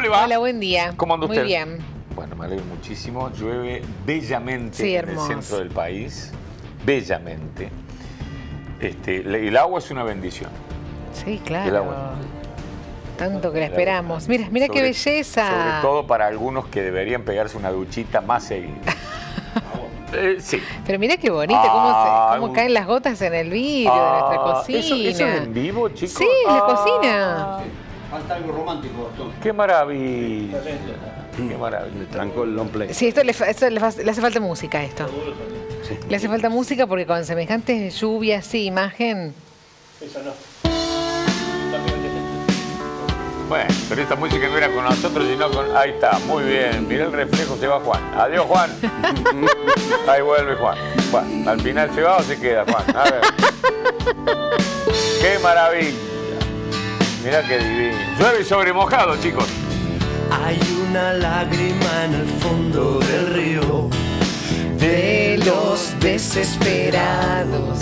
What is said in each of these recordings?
¿cómo le va? Hola, buen día. ¿Cómo anda usted? Muy bien. Bueno, me alegro muchísimo. Llueve bellamente Sí, en el centro del país. Bellamente. Este, el agua es una bendición. Sí, El agua. claro. Tanto que la esperamos. Mira, mira qué belleza. Sobre todo para algunos que deberían pegarse una duchita más seguido. Eh, sí. Pero mira qué bonito, cómo, se- Ah, cómo caen las gotas en el vidrio de nuestra Ah, cocina. ¿eso, eso es en vivo, chicos? Sí, en la Ah, cocina. Falta algo romántico, Gastón. ¡Qué maravilla! ¡Qué maravilla! Le trancó el long play. Sí, esto le, fa- esto le fa- le hace falta música a esto. Le hace falta música porque con semejantes lluvias, sí, imagen. Bueno, pero esta música no era con nosotros, sino con... Ahí está, muy bien. Mira el reflejo, se va Juan. Adiós, Juan. Ahí vuelve Juan. Bueno, al final se va o se queda, Juan. A ver. ¡Qué maravilla! Mira qué divino. Llueve sobre mojado, chicos. Hay una lágrima en el fondo del río de los desesperados.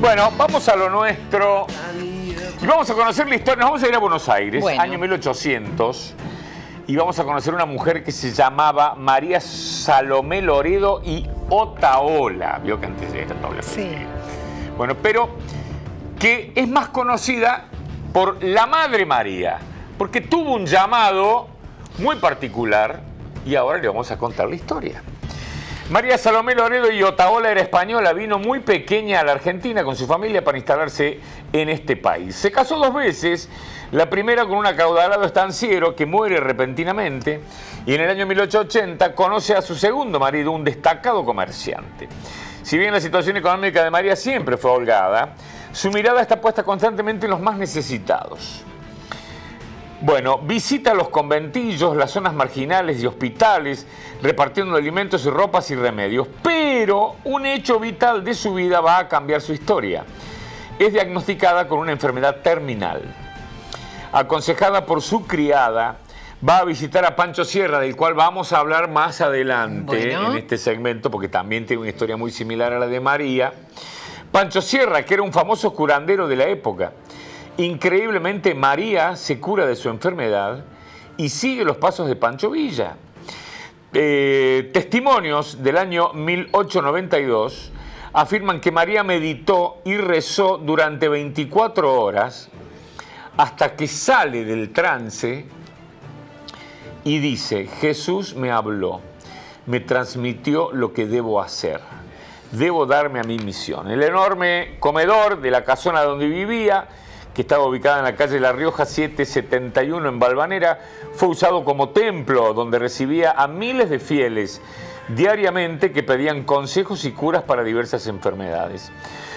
Bueno, vamos a lo nuestro. Y vamos a conocer la historia. Nos vamos a ir a Buenos Aires, Bueno. año 1800. Y vamos a conocer una mujer que se llamaba María Salomé Loredo y Otaola. Vio que antes era doble Sí. Bueno, pero que es más conocida por la Madre María, porque tuvo un llamado muy particular y ahora le vamos a contar la historia. María Salomé Loredo y Otaola era española, vino muy pequeña a la Argentina con su familia para instalarse en este país. Se casó dos veces, la primera con un acaudalado estanciero que muere repentinamente y en el año 1880 conoce a su segundo marido, un destacado comerciante. Si bien la situación económica de María siempre fue holgada, su mirada está puesta constantemente en los más necesitados. Bueno, visita los conventillos, las zonas marginales y hospitales, repartiendo alimentos y ropas y remedios. Pero un hecho vital de su vida va a cambiar su historia. Es diagnosticada con una enfermedad terminal. Aconsejada por su criada, va a visitar a Pancho Sierra, del cual vamos a hablar más adelante Bueno. en este segmento, porque también tiene una historia muy similar a la de María. Pancho Sierra, que era un famoso curandero de la época. Increíblemente, María se cura de su enfermedad y sigue los pasos de Pancho Villa. Eh, testimonios del año 1892 afirman que María meditó y rezó durante 24 horas hasta que sale del trance y dice, Jesús me habló, me transmitió lo que debo hacer, debo darme a mi misión. El enorme comedor de la casona donde vivía, que estaba ubicada en la calle La Rioja 771 en Balvanera, fue usado como templo donde recibía a miles de fieles diariamente que pedían consejos y curas para diversas enfermedades.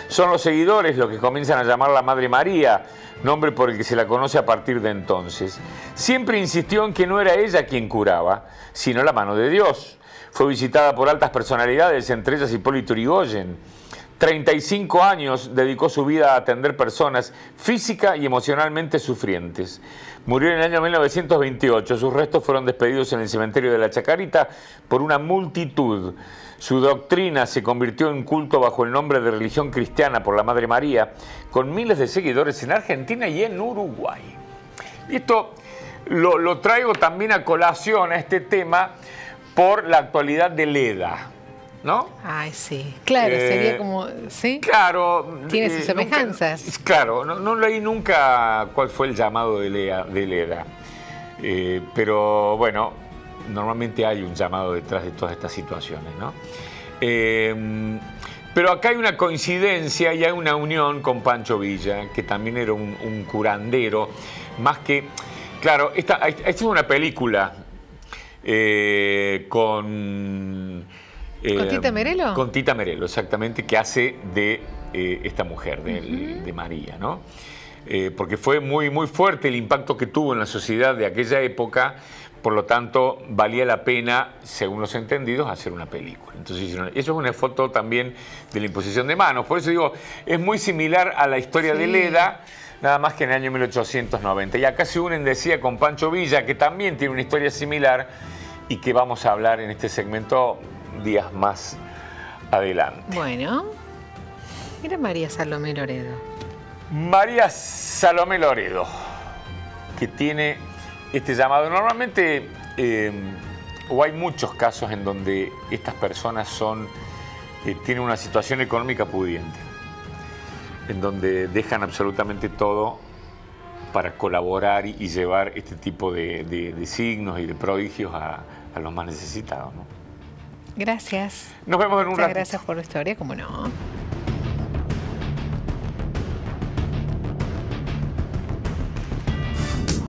Son los seguidores los que comienzan a llamar la Madre María, nombre por el que se la conoce a partir de entonces. Siempre insistió en que no era ella quien curaba, sino la mano de Dios. Fue visitada por altas personalidades, entre ellas Hipólito Yrigoyen. 35 años dedicó su vida a atender personas física y emocionalmente sufrientes. Murió en el año 1928. Sus restos fueron despedidos en el cementerio de la Chacarita por una multitud. Su doctrina se convirtió en culto bajo el nombre de religión cristiana por la Madre María, con miles de seguidores en Argentina y en Uruguay. Esto lo, lo traigo también a colación a este tema por la actualidad de Leda, ¿no? Ay, sí. Claro, Eh, sería como. ¿Sí? Claro. Tiene sus nunca- semejanzas. claro, no, no leí nunca cuál fue el llamado de, Lea- de Leda. Eh, pero bueno, normalmente hay un llamado detrás de todas estas situaciones, ¿no? Eh, pero acá hay una coincidencia y hay una unión con Pancho Villa, que también era un, un curandero, más que. Claro, esta, esta es una película eh, con. eh, ¿Con Tita Merelo? Con Tita Merelo, exactamente, que hace de eh, esta mujer, de, de María, ¿no? Porque fue muy, muy fuerte el impacto que tuvo en la sociedad de aquella época, por lo tanto, valía la pena, según los entendidos, hacer una película. Entonces, eso es una foto también de la imposición de manos. Por eso digo, es muy similar a la historia de. Leda, nada más que en el año 1890. Y acá se unen, decía, con Pancho Villa, que también tiene una historia similar y que vamos a hablar en este segmento días más adelante. Bueno. Mira María Salomé Loredo. María Salomé Loredo, que tiene este llamado. Normalmente, eh, o hay muchos casos en donde estas personas son, eh, tienen una situación económica pudiente, en donde dejan absolutamente todo para colaborar y, llevar este tipo de, de- de signos y de prodigios a, a los más necesitados. ¿no? Gracias. Nos vemos en un Muchas ratito. gracias por la historia, como no.